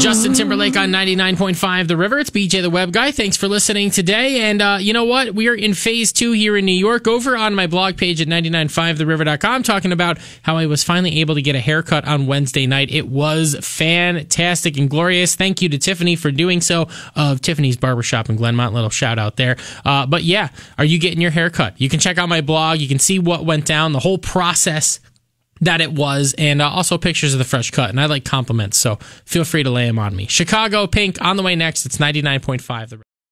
Justin Timberlake on 99.5 The River. It's BJ the Web Guy. Thanks for listening today. And uh, you know what? We are in phase two here in New York. Over on my blog page at 995theriver.com, talking about how I was finally able to get a haircut on Wednesday night. It was fantastic and glorious. Thank you to Tiffany for doing so of Tiffany's Barbershop in Glenmont. Little shout out there. Uh, but yeah, are you getting your haircut? You can check out my blog. You can see what went down, the whole process that it was, and uh, also pictures of the fresh cut. And I like compliments, so feel free to lay them on me. Chicago Pink on the way next. It's 99.5. The